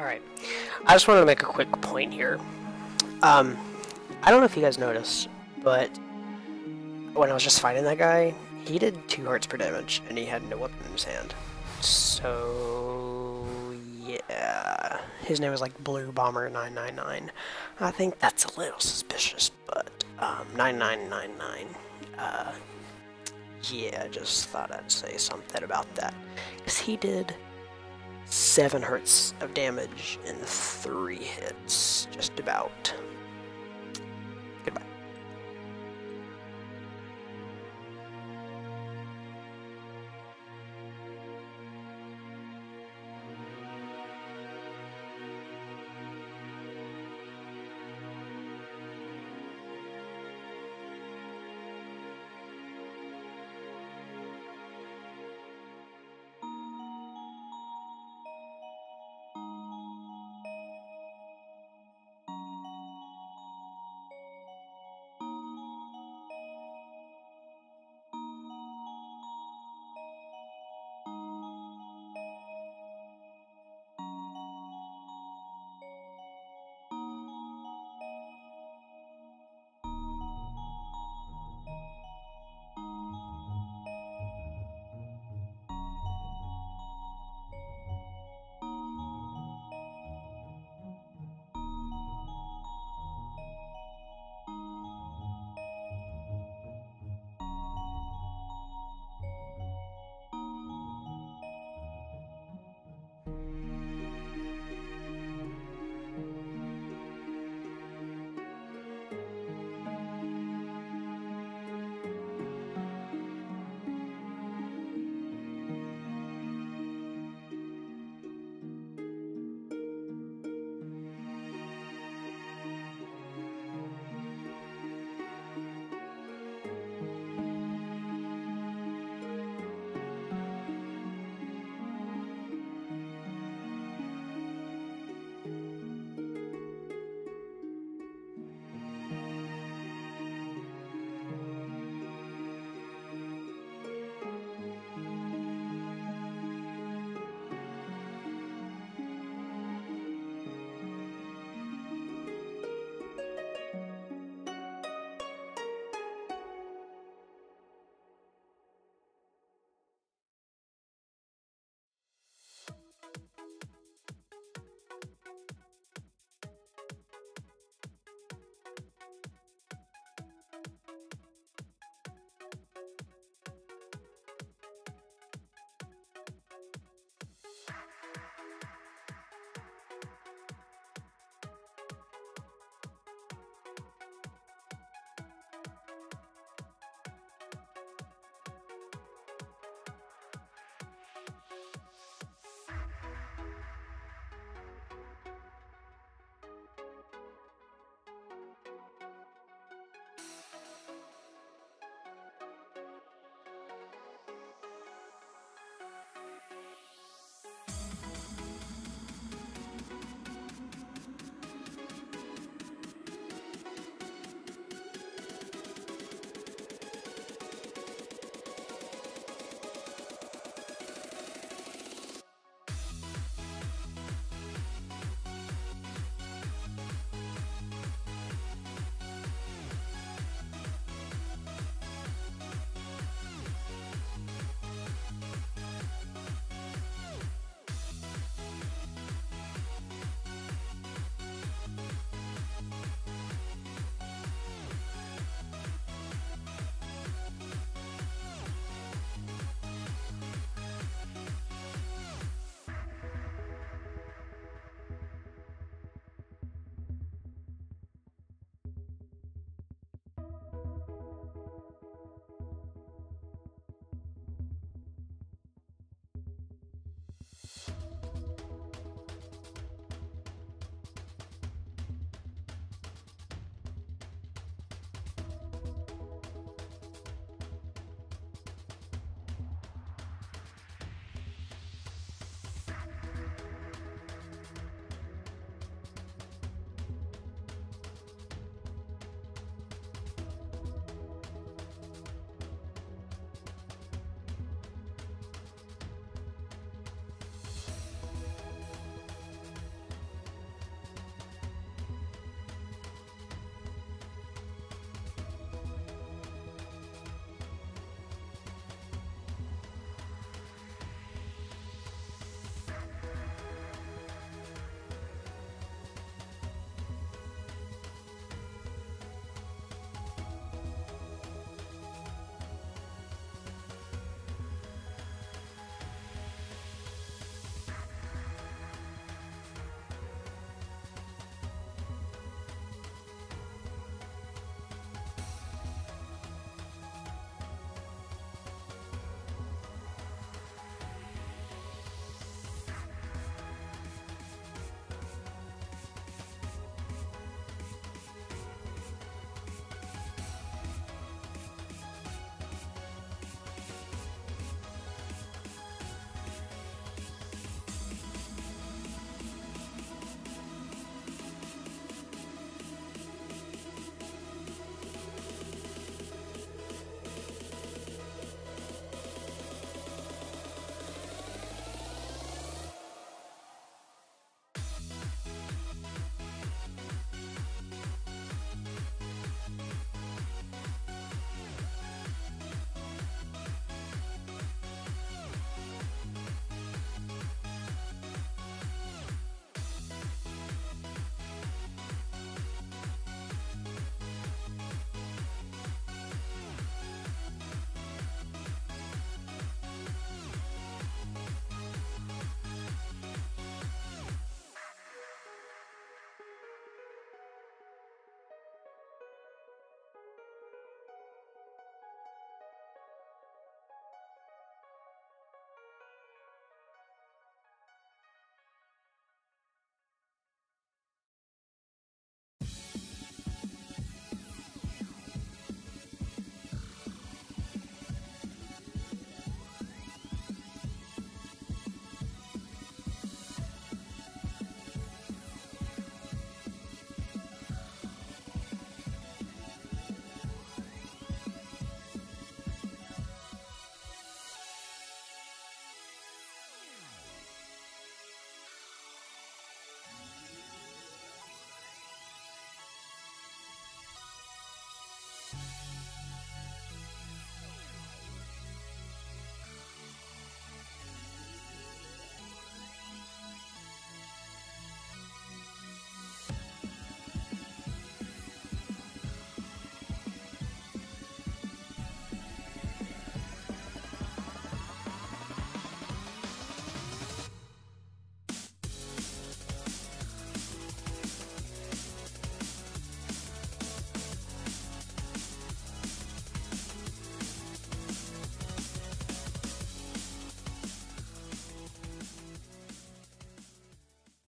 Alright, I just wanted to make a quick point here. Um, I don't know if you guys noticed, but when I was just fighting that guy, he did 2 hearts per damage, and he had no weapon in his hand. So, yeah. His name was like Blue Bomber 999. I think that's a little suspicious, but um, 9999. Uh, yeah, just thought I'd say something about that. Because he did 7 hurts of damage in 3 hits, just about.